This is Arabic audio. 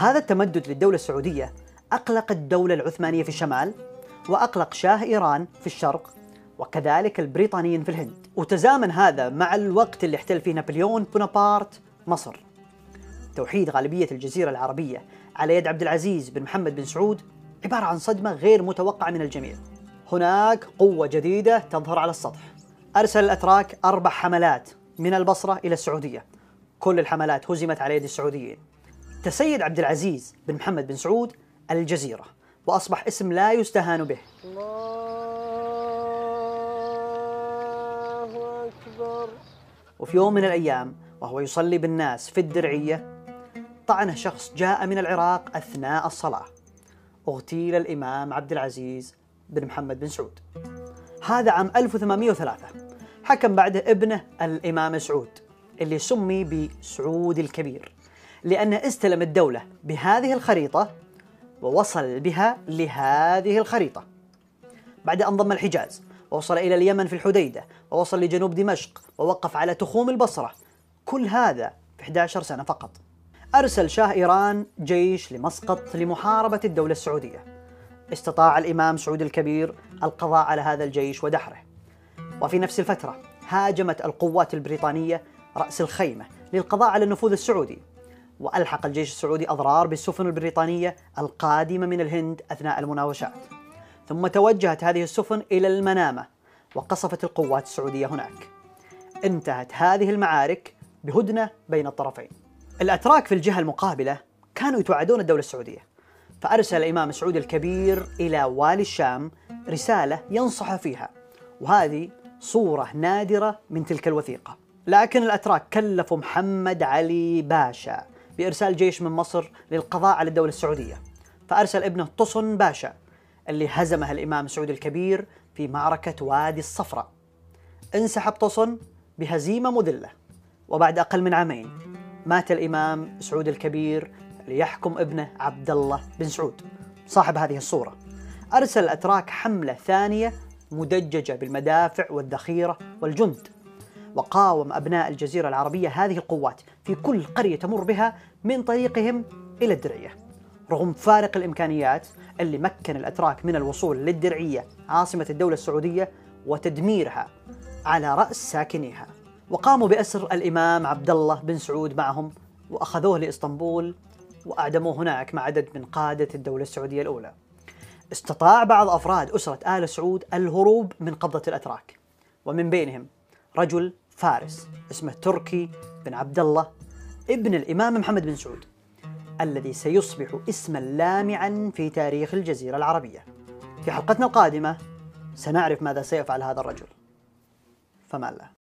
هذا التمدد للدولة السعودية أقلق الدولة العثمانية في الشمال وأقلق شاه إيران في الشرق وكذلك البريطانيين في الهند. وتزامن هذا مع الوقت اللي احتل فيه نابليون بونابرت مصر. توحيد غالبية الجزيرة العربية على يد عبد العزيز بن محمد بن سعود عبارة عن صدمة غير متوقعة من الجميع. هناك قوة جديدة تظهر على السطح. أرسل الأتراك أربع حملات من البصرة إلى السعودية. كل الحملات هزمت على يد السعوديين. تسيد عبد العزيز بن محمد بن سعود الجزيرة وأصبح اسم لا يستهان به. الله أكبر. وفي يوم من الأيام وهو يصلي بالناس في الدرعية طعنه شخص جاء من العراق أثناء الصلاة. اغتيل الإمام عبد العزيز بن محمد بن سعود. هذا عام 1803 حكم بعده ابنه الإمام سعود اللي سمي بسعود الكبير. لأنه استلم الدولة بهذه الخريطة ووصل بها لهذه الخريطة. بعد أن ضم الحجاز ووصل إلى اليمن في الحديدة ووصل لجنوب دمشق ووقف على تخوم البصرة. كل هذا في 11 سنة فقط. أرسل شاه إيران جيش لمسقط لمحاربة الدولة السعودية. استطاع الإمام سعود الكبير القضاء على هذا الجيش ودحره. وفي نفس الفترة هاجمت القوات البريطانية رأس الخيمة للقضاء على النفوذ السعودي. وألحق الجيش السعودي أضرار بالسفن البريطانية القادمة من الهند أثناء المناوشات. ثم توجهت هذه السفن إلى المنامة وقصفت القوات السعودية هناك. انتهت هذه المعارك بهدنة بين الطرفين. الأتراك في الجهة المقابلة كانوا يتوعدون الدولة السعودية فأرسل الإمام سعود الكبير إلى والي الشام رسالة ينصح فيها. وهذه صورة نادرة من تلك الوثيقة. لكن الأتراك كلفوا محمد علي باشا. بإرسال جيش من مصر للقضاء على الدولة السعودية. فأرسل ابنه طصن باشا اللي هزمه الإمام سعود الكبير في معركة وادي الصفراء. انسحب طصن بهزيمة مذلة وبعد أقل من عامين مات الإمام سعود الكبير ليحكم ابنه عبد الله بن سعود. صاحب هذه الصورة أرسل الأتراك حملة ثانية مدججة بالمدافع والذخيرة والجند. وقاوم أبناء الجزيرة العربية هذه القوات في كل قرية تمر بها من طريقهم إلى الدرعية. رغم فارق الإمكانيات اللي مكن الأتراك من الوصول للدرعية عاصمة الدولة السعودية وتدميرها على رأس ساكنيها. وقاموا بأسر الإمام عبد الله بن سعود معهم وأخذوه لإسطنبول وأعدموه هناك مع عدد من قادة الدولة السعودية الأولى. استطاع بعض أفراد أسرة آل سعود الهروب من قبضة الأتراك. ومن بينهم رجل فارس اسمه تركي بن عبد الله ابن الإمام محمد بن سعود الذي سيصبح اسما لامعا في تاريخ الجزيرة العربية. في حلقتنا القادمة سنعرف ماذا سيفعل هذا الرجل. فما الله